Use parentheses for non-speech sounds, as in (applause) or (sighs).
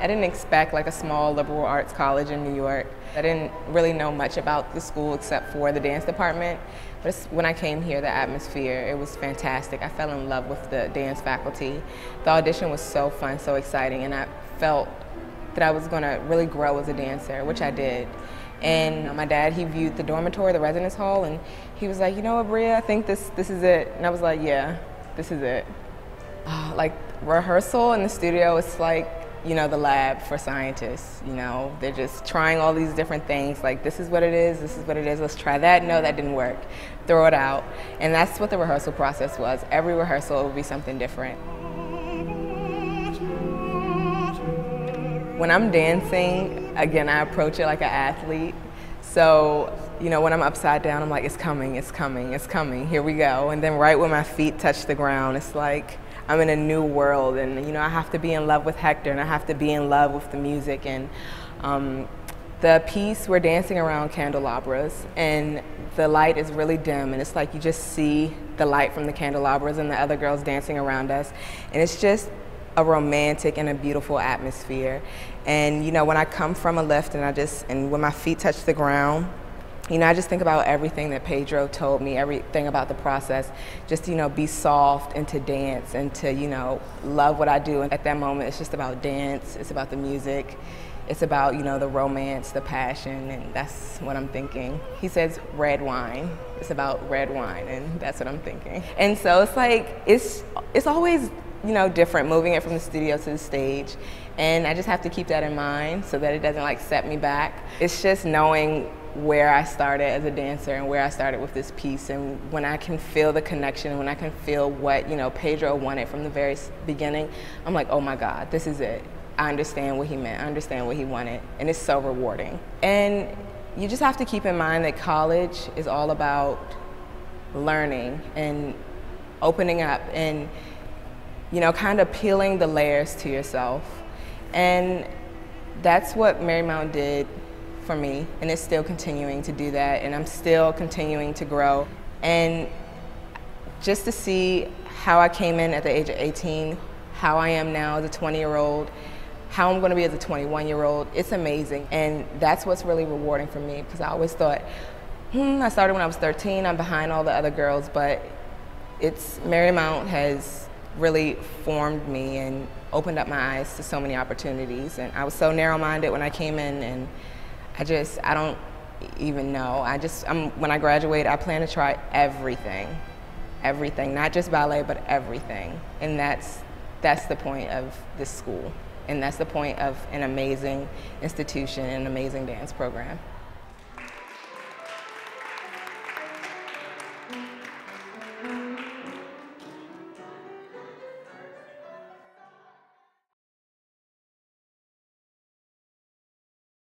I didn't expect like a small liberal arts college in New York. I didn't really know much about the school except for the dance department. But when I came here, the atmosphere, it was fantastic. I fell in love with the dance faculty. The audition was so fun, so exciting, and I felt that I was going to really grow as a dancer, which I did. And my dad, he viewed the dormitory, the residence hall, and he was like, you know what, Bria, I think this, this is it. And I was like, yeah, this is it. (sighs) like rehearsal in the studio, it's like, you know, the lab for scientists. You know, they're just trying all these different things. Like, this is what it is, this is what it is, let's try that. No, that didn't work. Throw it out. And that's what the rehearsal process was. Every rehearsal would be something different. When I'm dancing, again, I approach it like an athlete. So, you know, when I'm upside down, I'm like, it's coming, it's coming, it's coming, here we go. And then right when my feet touch the ground, it's like I'm in a new world. And, you know, I have to be in love with Hector and I have to be in love with the music. And um, the piece, we're dancing around candelabras and the light is really dim. And it's like you just see the light from the candelabras and the other girls dancing around us. And it's just a romantic and a beautiful atmosphere. And you know, when I come from a lift and I just, and when my feet touch the ground, you know, I just think about everything that Pedro told me, everything about the process. Just, you know, be soft and to dance and to, you know, love what I do. And at that moment, it's just about dance, it's about the music, it's about, you know, the romance, the passion, and that's what I'm thinking. He says red wine. It's about red wine, and that's what I'm thinking. And so it's like, it's, it's always you know, different moving it from the studio to the stage. And I just have to keep that in mind so that it doesn't like set me back. It's just knowing where I started as a dancer and where I started with this piece and when I can feel the connection, when I can feel what, you know, Pedro wanted from the very beginning, I'm like, oh my God, this is it. I understand what he meant. I understand what he wanted. And it's so rewarding. And you just have to keep in mind that college is all about learning and opening up and you know, kind of peeling the layers to yourself. And that's what Marymount did for me, and it's still continuing to do that, and I'm still continuing to grow. And just to see how I came in at the age of 18, how I am now as a 20 year old, how I'm going to be as a 21 year old, it's amazing. And that's what's really rewarding for me because I always thought, hmm, I started when I was 13, I'm behind all the other girls, but it's Marymount has really formed me and opened up my eyes to so many opportunities. And I was so narrow-minded when I came in, and I just I don't even know. I just I'm, when I graduate, I plan to try everything, everything, not just ballet, but everything. And that's that's the point of this school, and that's the point of an amazing institution, an amazing dance program.